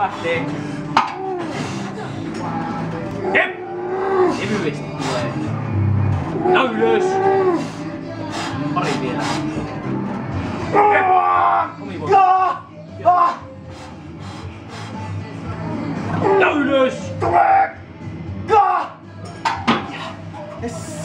lähtee. Jep! Kevyesti tulee. Ja ylös! Pari vielä. Jep! Ja ylös! Tulee! Yes!